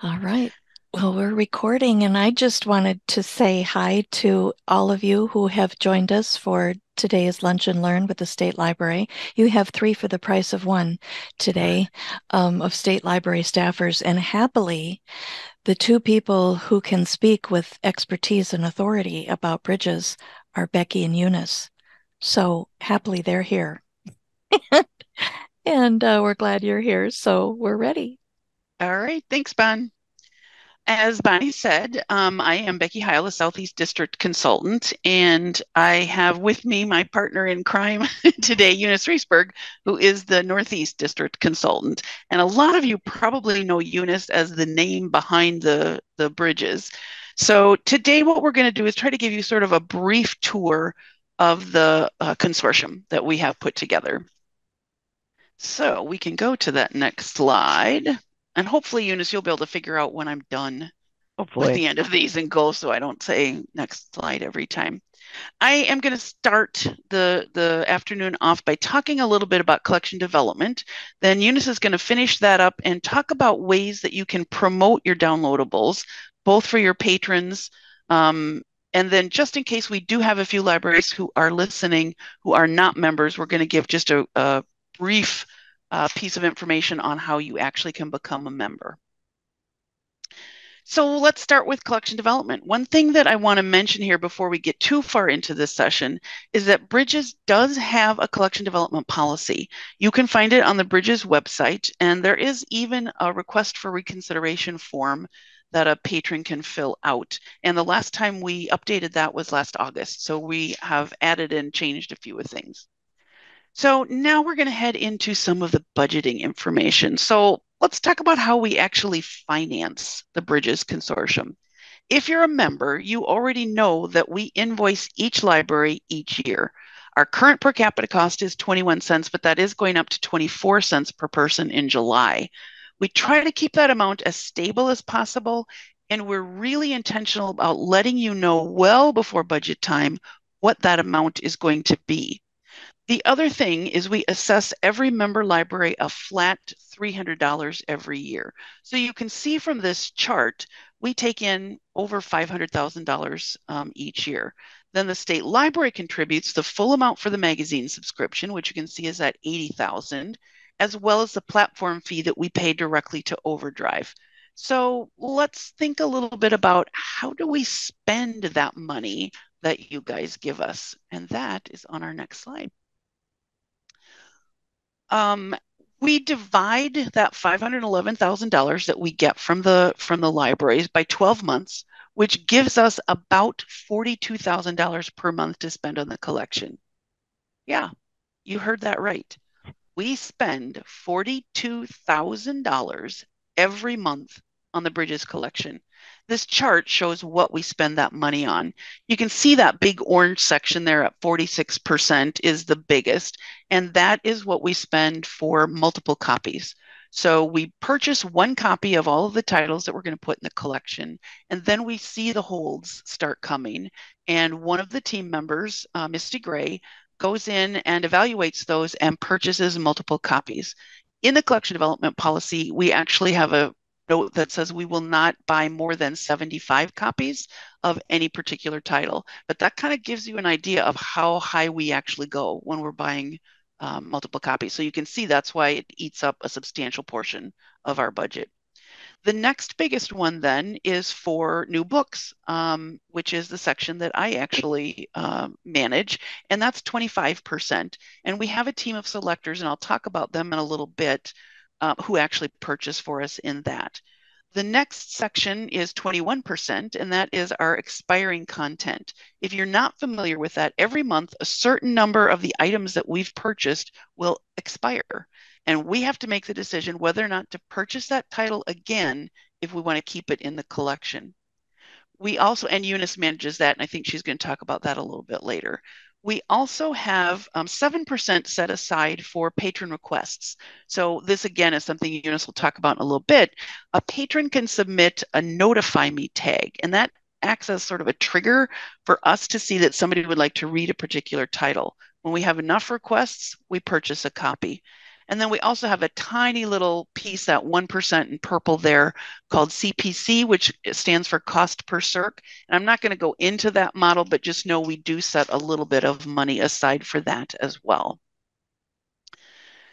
All right. Well, we're recording, and I just wanted to say hi to all of you who have joined us for today's Lunch and Learn with the State Library. You have three for the price of one today um, of State Library staffers, and happily, the two people who can speak with expertise and authority about bridges are Becky and Eunice. So happily, they're here. and uh, we're glad you're here. So we're ready. All right. Thanks, Bon. As Bonnie said, um, I am Becky Heil, a Southeast District consultant, and I have with me my partner in crime today, Eunice Reesberg, who is the Northeast District consultant. And a lot of you probably know Eunice as the name behind the, the bridges. So today, what we're going to do is try to give you sort of a brief tour of the uh, consortium that we have put together. So we can go to that next slide. And hopefully, Eunice, you'll be able to figure out when I'm done with the end of these and go so I don't say next slide every time. I am going to start the, the afternoon off by talking a little bit about collection development. Then Eunice is going to finish that up and talk about ways that you can promote your downloadables, both for your patrons. Um, and then just in case we do have a few libraries who are listening who are not members, we're going to give just a, a brief uh, piece of information on how you actually can become a member. So let's start with collection development. One thing that I want to mention here before we get too far into this session is that Bridges does have a collection development policy. You can find it on the Bridges website, and there is even a request for reconsideration form that a patron can fill out. And the last time we updated that was last August. So we have added and changed a few of things. So now we're going to head into some of the budgeting information. So let's talk about how we actually finance the Bridges Consortium. If you're a member, you already know that we invoice each library each year. Our current per capita cost is 21 cents, but that is going up to 24 cents per person in July. We try to keep that amount as stable as possible, and we're really intentional about letting you know well before budget time what that amount is going to be. The other thing is we assess every member library a flat $300 every year. So you can see from this chart, we take in over $500,000 um, each year. Then the state library contributes the full amount for the magazine subscription, which you can see is at 80,000, as well as the platform fee that we pay directly to Overdrive. So let's think a little bit about how do we spend that money that you guys give us? And that is on our next slide. Um, we divide that $511,000 that we get from the from the libraries by 12 months, which gives us about $42,000 per month to spend on the collection. Yeah, you heard that right. We spend $42,000 every month on the Bridges collection. This chart shows what we spend that money on. You can see that big orange section there at 46% is the biggest, and that is what we spend for multiple copies. So we purchase one copy of all of the titles that we're going to put in the collection, and then we see the holds start coming. And one of the team members, uh, Misty Gray, goes in and evaluates those and purchases multiple copies. In the collection development policy, we actually have a note that says we will not buy more than 75 copies of any particular title. But that kind of gives you an idea of how high we actually go when we're buying um, multiple copies. So you can see that's why it eats up a substantial portion of our budget. The next biggest one then is for new books, um, which is the section that I actually uh, manage, and that's 25%. And we have a team of selectors, and I'll talk about them in a little bit, uh, who actually purchase for us in that. The next section is 21%, and that is our expiring content. If you're not familiar with that, every month a certain number of the items that we've purchased will expire. And we have to make the decision whether or not to purchase that title again if we want to keep it in the collection. We also, and Eunice manages that, and I think she's going to talk about that a little bit later. We also have um, 7% set aside for patron requests. So this again is something Eunice will talk about in a little bit. A patron can submit a notify me tag, and that acts as sort of a trigger for us to see that somebody would like to read a particular title. When we have enough requests, we purchase a copy. And then we also have a tiny little piece, that 1% in purple there, called CPC, which stands for cost per circ. And I'm not going to go into that model, but just know we do set a little bit of money aside for that as well.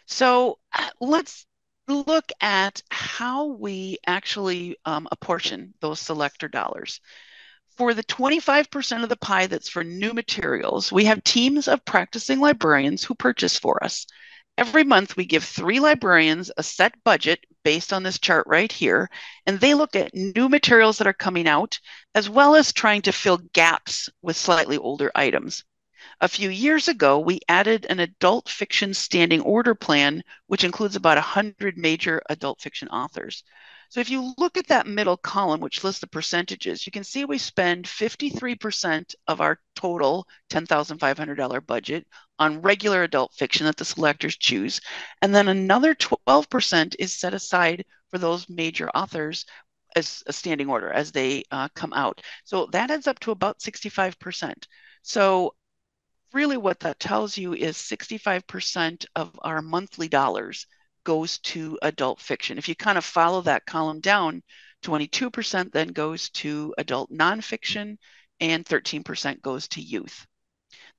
So uh, let's look at how we actually um, apportion those selector dollars. For the 25% of the pie that's for new materials, we have teams of practicing librarians who purchase for us. Every month, we give three librarians a set budget based on this chart right here, and they look at new materials that are coming out, as well as trying to fill gaps with slightly older items. A few years ago, we added an adult fiction standing order plan, which includes about 100 major adult fiction authors. So if you look at that middle column, which lists the percentages, you can see we spend 53% of our total $10,500 budget on regular adult fiction that the selectors choose. And then another 12% is set aside for those major authors as a standing order as they uh, come out. So that adds up to about 65%. So really what that tells you is 65% of our monthly dollars goes to adult fiction. If you kind of follow that column down, 22% then goes to adult nonfiction and 13% goes to youth.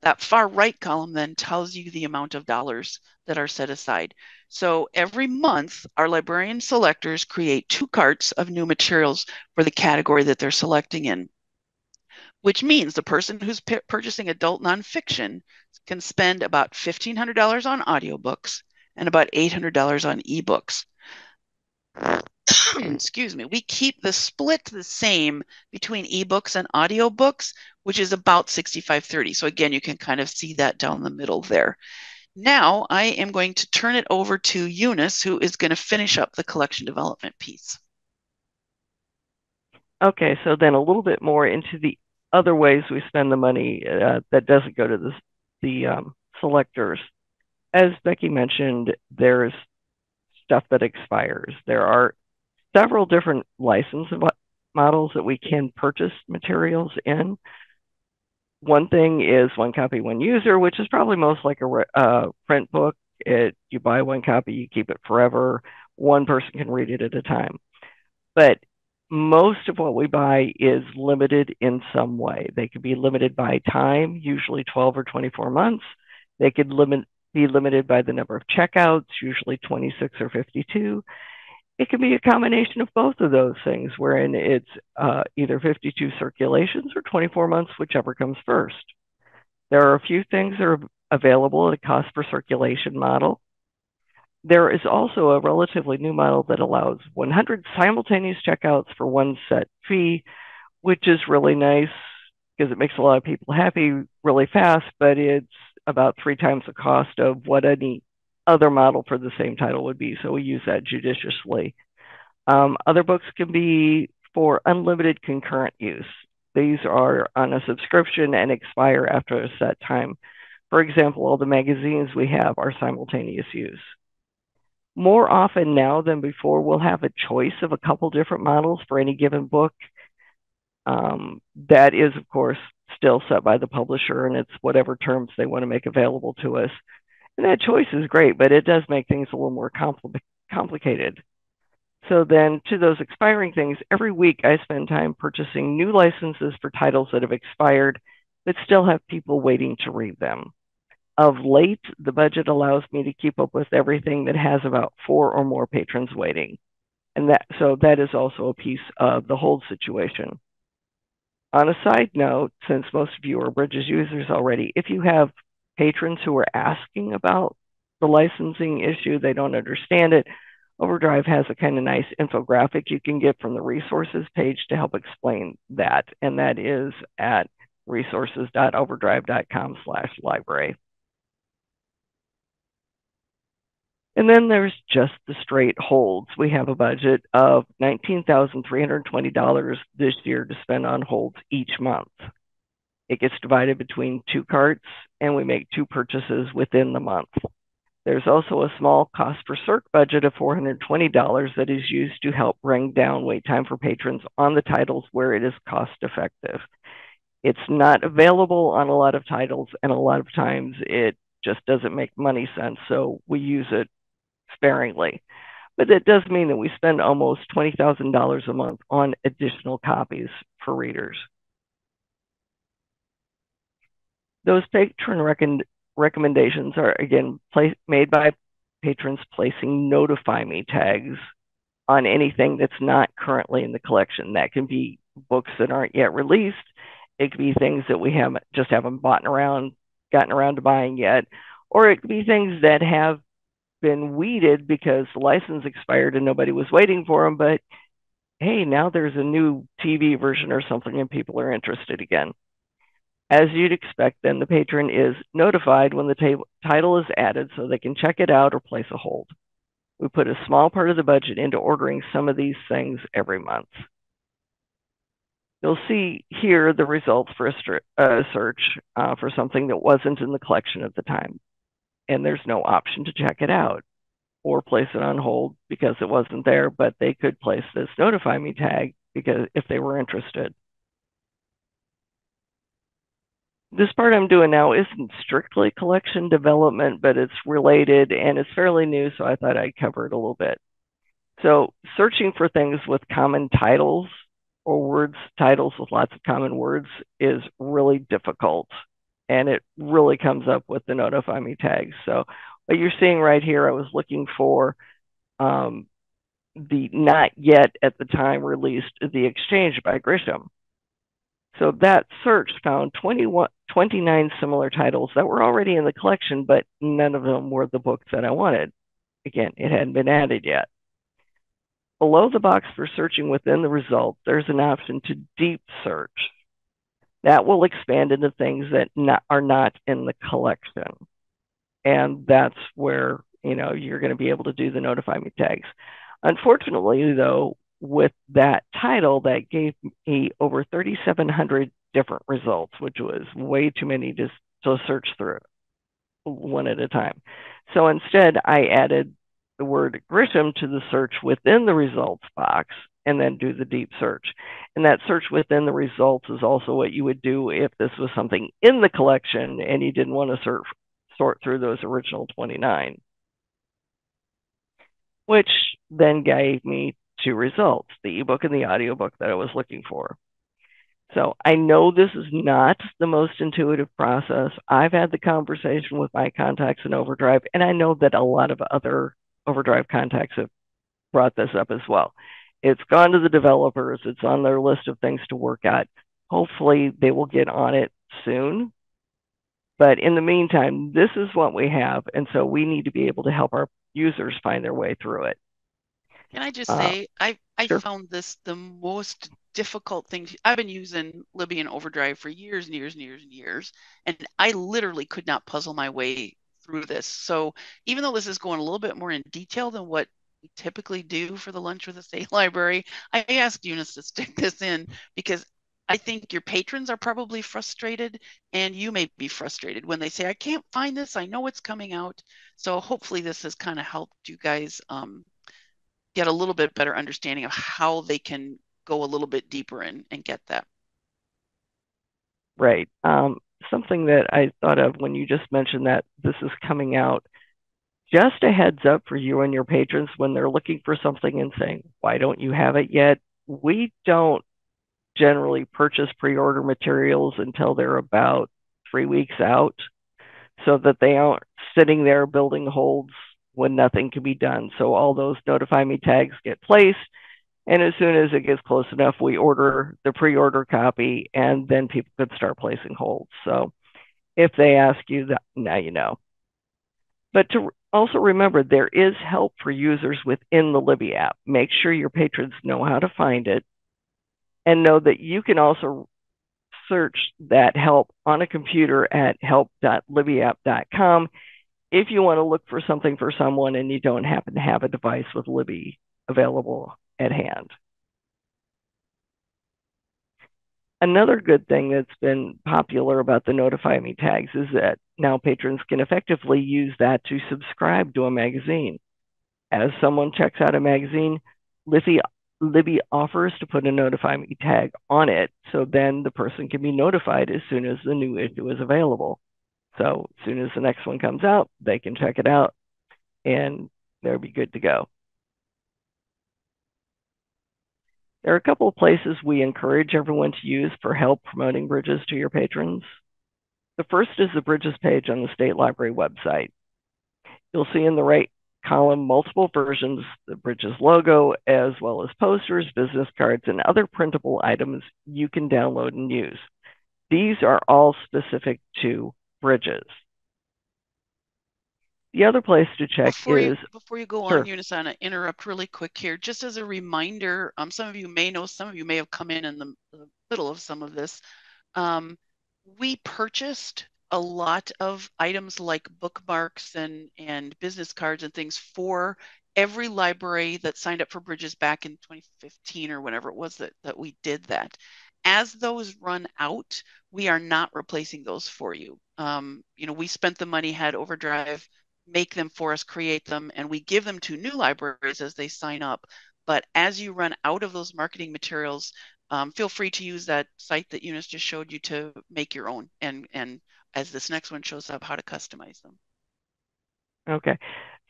That far right column then tells you the amount of dollars that are set aside. So every month, our librarian selectors create two carts of new materials for the category that they're selecting in which means the person who's purchasing adult nonfiction can spend about $1,500 on audiobooks and about $800 on ebooks. Excuse me. We keep the split the same between ebooks and audiobooks, which is about 65 30. So, again, you can kind of see that down the middle there. Now, I am going to turn it over to Eunice, who is going to finish up the collection development piece. Okay, so then a little bit more into the other ways we spend the money uh, that doesn't go to the, the um, selectors. As Becky mentioned, there's stuff that expires. There are several different license models that we can purchase materials in. One thing is one copy, one user, which is probably most like a uh, print book. It you buy one copy, you keep it forever. One person can read it at a time. But most of what we buy is limited in some way. They could be limited by time, usually 12 or 24 months. They could limit, be limited by the number of checkouts, usually 26 or 52. It can be a combination of both of those things, wherein it's uh, either 52 circulations or 24 months, whichever comes first. There are a few things that are available at a cost per circulation model. There is also a relatively new model that allows 100 simultaneous checkouts for one set fee, which is really nice because it makes a lot of people happy really fast, but it's about three times the cost of what any other model for the same title would be. So we use that judiciously. Um, other books can be for unlimited concurrent use. These are on a subscription and expire after a set time. For example, all the magazines we have are simultaneous use more often now than before, we'll have a choice of a couple different models for any given book. Um, that is, of course, still set by the publisher, and it's whatever terms they want to make available to us. And that choice is great, but it does make things a little more compl complicated. So then, to those expiring things, every week I spend time purchasing new licenses for titles that have expired, but still have people waiting to read them. Of late, the budget allows me to keep up with everything that has about four or more patrons waiting. And that so that is also a piece of the hold situation. On a side note, since most of you are Bridges users already, if you have patrons who are asking about the licensing issue, they don't understand it, Overdrive has a kind of nice infographic you can get from the resources page to help explain that. And that is at resources.overdrive.com slash library. And then there's just the straight holds. We have a budget of $19,320 this year to spend on holds each month. It gets divided between two carts, and we make two purchases within the month. There's also a small cost per circ budget of $420 that is used to help bring down wait time for patrons on the titles where it is cost effective. It's not available on a lot of titles, and a lot of times it just doesn't make money sense. So we use it sparingly. But that does mean that we spend almost $20,000 a month on additional copies for readers. Those patron rec- recommendations are again made by patrons placing notify me tags on anything that's not currently in the collection. That can be books that aren't yet released. It could be things that we haven't just haven't bought around, gotten around to buying yet, or it could be things that have been weeded because the license expired and nobody was waiting for them. But hey, now there's a new TV version or something and people are interested again. As you'd expect, then the patron is notified when the title is added so they can check it out or place a hold. We put a small part of the budget into ordering some of these things every month. You'll see here the results for a, a search uh, for something that wasn't in the collection at the time. And there's no option to check it out or place it on hold because it wasn't there, but they could place this notify me tag because if they were interested. This part I'm doing now isn't strictly collection development, but it's related and it's fairly new, so I thought I'd cover it a little bit. So searching for things with common titles or words, titles with lots of common words is really difficult. And it really comes up with the notify me tags. So what you're seeing right here, I was looking for um, the not yet at the time released The Exchange by Grisham. So that search found 21, 29 similar titles that were already in the collection, but none of them were the books that I wanted. Again, it hadn't been added yet. Below the box for searching within the result, there's an option to deep search. That will expand into things that not, are not in the collection. And that's where, you know, you're going to be able to do the notify me tags. Unfortunately, though, with that title, that gave me over 3,700 different results, which was way too many to, to search through one at a time. So instead, I added the word Grisham to the search within the results box and then do the deep search. And that search within the results is also what you would do if this was something in the collection and you didn't want to sort, sort through those original 29, which then gave me two results, the ebook and the audiobook that I was looking for. So I know this is not the most intuitive process. I've had the conversation with my contacts in Overdrive, and I know that a lot of other Overdrive contacts have brought this up as well. It's gone to the developers, it's on their list of things to work at. Hopefully, they will get on it soon. But in the meantime, this is what we have. And so we need to be able to help our users find their way through it. Can I just uh, say, I, I sure. found this the most difficult thing. To, I've been using Libby and Overdrive for years and years and years and years, and I literally could not puzzle my way through this. So even though this is going a little bit more in detail than what typically do for the lunch with the state library, I asked Eunice to stick this in because I think your patrons are probably frustrated and you may be frustrated when they say, I can't find this. I know it's coming out. So hopefully this has kind of helped you guys um, get a little bit better understanding of how they can go a little bit deeper in and get that. Right. Um, something that I thought of when you just mentioned that this is coming out. Just a heads up for you and your patrons when they're looking for something and saying, why don't you have it yet? We don't generally purchase pre order materials until they're about three weeks out so that they aren't sitting there building holds when nothing can be done. So all those notify me tags get placed. And as soon as it gets close enough, we order the pre order copy and then people could start placing holds. So if they ask you that, now you know. But to also remember, there is help for users within the Libby app. Make sure your patrons know how to find it and know that you can also search that help on a computer at help.libbyapp.com if you want to look for something for someone and you don't happen to have a device with Libby available at hand. Another good thing that's been popular about the Notify Me tags is that now patrons can effectively use that to subscribe to a magazine. As someone checks out a magazine, Libby, Libby offers to put a Notify Me tag on it, so then the person can be notified as soon as the new issue is available. So as soon as the next one comes out, they can check it out and they'll be good to go. There are a couple of places we encourage everyone to use for help promoting Bridges to your patrons. The first is the Bridges page on the State Library website. You'll see in the right column multiple versions, the Bridges logo, as well as posters, business cards, and other printable items you can download and use. These are all specific to Bridges. The other place to check before is you, before you go Sure. on, Eunice, I interrupt really quick here. Just as a reminder, um, some of you may know, some of you may have come in in the, the middle of some of this. Um, we purchased a lot of items like bookmarks and and business cards and things for every library that signed up for Bridges back in 2015 or whenever it was that that we did that. As those run out, we are not replacing those for you. Um, you know, we spent the money, had Overdrive make them for us, create them, and we give them to new libraries as they sign up. But as you run out of those marketing materials, um, feel free to use that site that Eunice just showed you to make your own. And and as this next one shows up, how to customize them. Okay.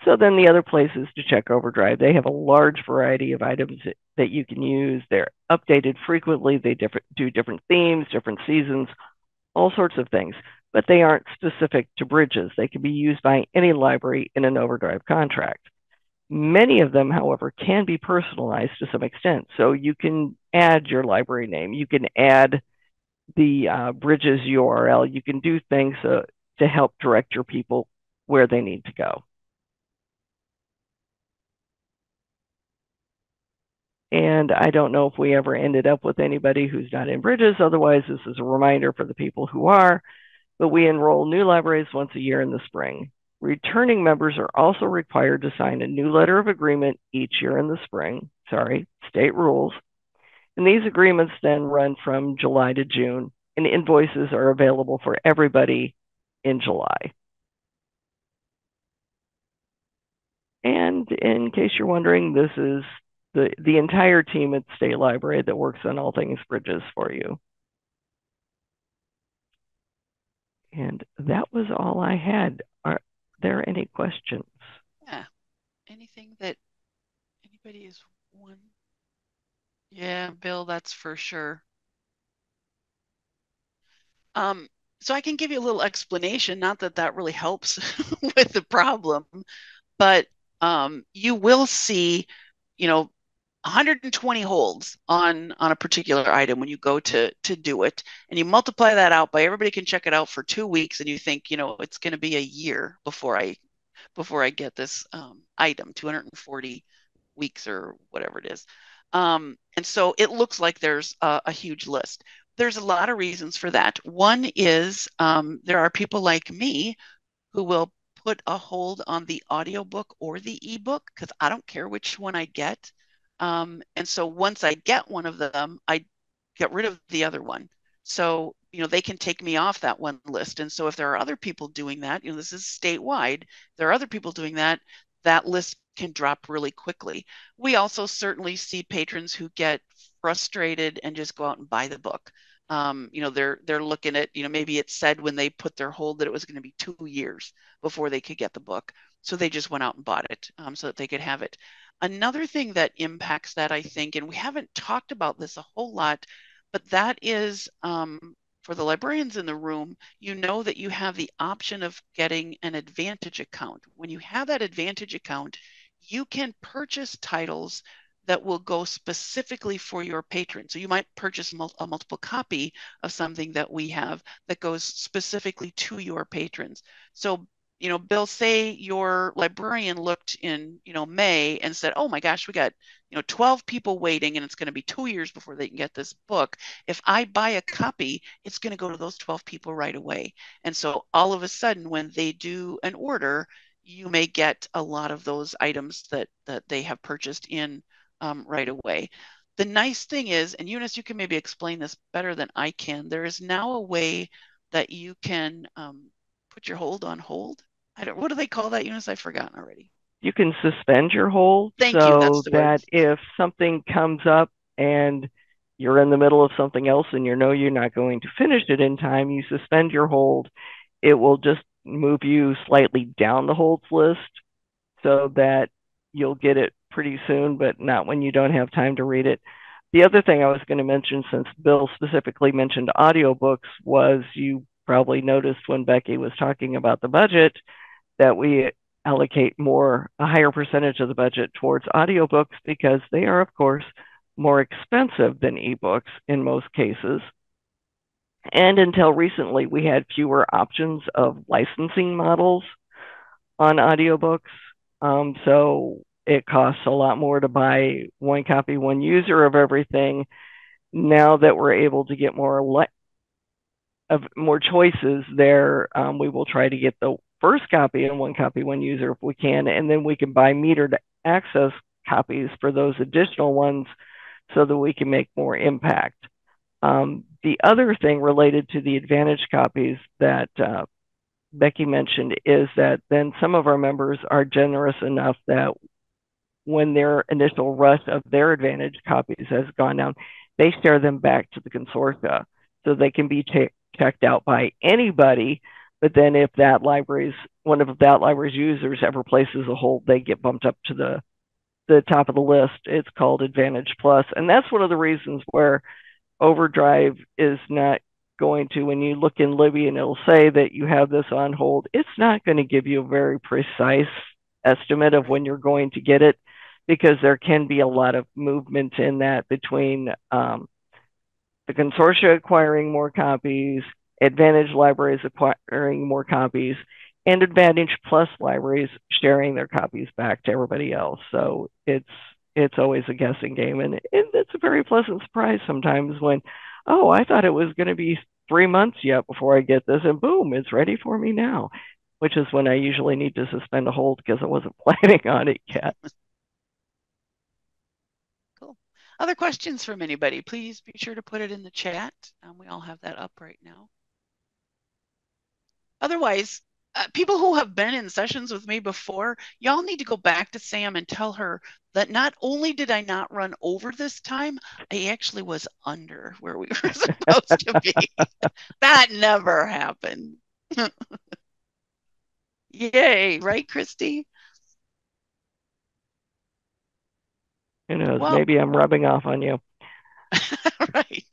So then the other places to check Overdrive, they have a large variety of items that, that you can use. They're updated frequently. They different, do different themes, different seasons, all sorts of things, but they aren't specific to bridges. They can be used by any library in an Overdrive contract. Many of them, however, can be personalized to some extent. So you can add your library name. You can add the uh, bridges URL. You can do things uh, to help direct your people where they need to go. And I don't know if we ever ended up with anybody who's not in Bridges. Otherwise, this is a reminder for the people who are. But we enroll new libraries once a year in the spring. Returning members are also required to sign a new letter of agreement each year in the spring. Sorry, state rules. And these agreements then run from July to June, and invoices are available for everybody in July. And in case you're wondering, this is the, the entire team at State Library that works on all things bridges for you. And that was all I had. Are there any questions? Yeah. Anything that anybody is? Yeah, Bill, that's for sure. Um, so I can give you a little explanation, not that that really helps with the problem, but um, you will see, you know, 120 holds on on a particular item when you go to to do it and you multiply that out by everybody can check it out for two weeks and you think you know it's going to be a year before i before i get this um, item 240 weeks or whatever it is um, and so it looks like there's a, a, huge list there's a lot of reasons for that one is um, there are people like me who will put a hold on the audiobook or the ebook because i don't care which one i get um, and so once I get one of them, I get rid of the other one. So, you know, they can take me off that one list. And so if there are other people doing that, you know, this is statewide, there are other people doing that, that list can drop really quickly. We also certainly see patrons who get frustrated and just go out and buy the book. Um, you know, they're they're looking at, you know, maybe it said when they put their hold that it was going to be two years before they could get the book. So they just went out and bought it um, so that they could have it. Another thing that impacts that, I think, and we haven't talked about this a whole lot, but that is um, for the librarians in the room, you know that you have the option of getting an Advantage account. When you have that Advantage account, you can purchase titles that will go specifically for your patron. So you might purchase a multiple copy of something that we have that goes specifically to your patrons. So you know, Bill, say your librarian looked in, you know, May and said, oh my gosh, we got, you know, 12 people waiting and it's going to be two years before they can get this book. If I buy a copy, it's going to go to those 12 people right away. And so all of a sudden, when they do an order, you may get a lot of those items that, that they have purchased in um, right away. The nice thing is, and Eunice, you can maybe explain this better than I can, there is now a way that you can um, put your hold on hold. I don't. What do they call that, Eunice? I've forgotten already. You can suspend your hold Thank so you. That if something comes up and you're in the middle of something else and you know you're not going to finish it in time, you suspend your hold. It will just move you slightly down the holds list so that you'll get it pretty soon, but not when you don't have time to read it. The other thing I was going to mention, since Bill specifically mentioned audiobooks, was you probably noticed when Becky was talking about the budget that we allocate more, a higher percentage of the budget towards audiobooks because they are, of course, more expensive than ebooks in most cases. And until recently, we had fewer options of licensing models on audiobooks. Um, so it costs a lot more to buy one copy, one user of everything. Now that we're able to get more of more choices there, um, we will try to get the first copy and one copy, one user if we can, and then we can buy metered access copies for those additional ones so that we can make more impact. Um, the other thing related to the Advantage copies that uh, Becky mentioned is that then some of our members are generous enough that when their initial rush of their Advantage copies has gone down, they share them back to the consortia so they can be checked out by anybody. But then if that library's one of that library's users ever places a hold, they get bumped up to the the top of the list. It's called Advantage Plus, and that's one of the reasons where Overdrive is not going to, when you look in Libby and it'll say that you have this on hold, it's not going to give you a very precise estimate of when you're going to get it because there can be a lot of movement in that between um, the consortia acquiring more copies, Advantage libraries acquiring more copies, and Advantage Plus libraries sharing their copies back to everybody else. So it's it's always a guessing game, and, and it's a very pleasant surprise sometimes when, oh, I thought it was going to be three months yet before I get this, and boom, it's ready for me now, which is when I usually need to suspend a hold because I wasn't planning on it yet. Cool. Other questions from anybody? Please be sure to put it in the chat. Um, we all have that up right now. Otherwise, uh, people who have been in sessions with me before, y'all need to go back to Sam and tell her that not only did I not run over this time, I actually was under where we were supposed to be. that never happened. Yay, right, Christy? Who knows? Well, maybe I'm rubbing off on you. right.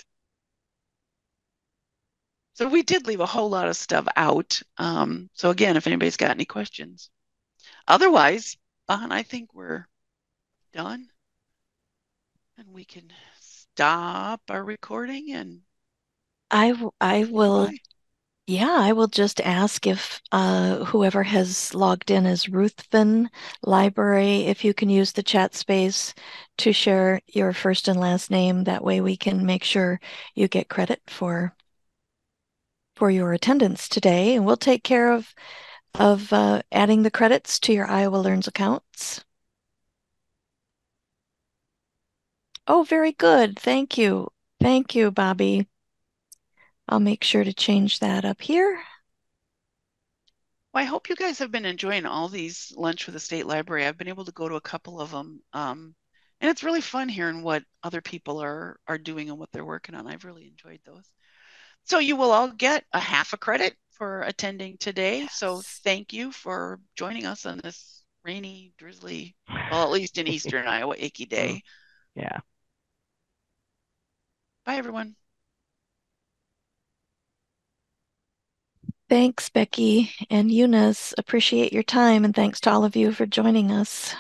So we did leave a whole lot of stuff out. Um, so again, if anybody's got any questions, otherwise, Bon, I think we're done, and we can stop our recording and. I I will. Yeah, I will just ask if uh, whoever has logged in as Ruthven Library, if you can use the chat space to share your first and last name. That way we can make sure you get credit for for your attendance today, and we'll take care of of uh, adding the credits to your Iowa Learns accounts. Oh, very good. Thank you. Thank you, Bobby. I'll make sure to change that up here. Well, I hope you guys have been enjoying all these lunch with the state library. I've been able to go to a couple of them, um, and it's really fun hearing what other people are are doing and what they're working on. I've really enjoyed those. So you will all get a half a credit for attending today. Yes. So thank you for joining us on this rainy, drizzly, well, at least in eastern Iowa, icky day. Mm-hmm. Yeah. Bye, everyone. Thanks, Becky and Eunice. Appreciate your time, and thanks to all of you for joining us.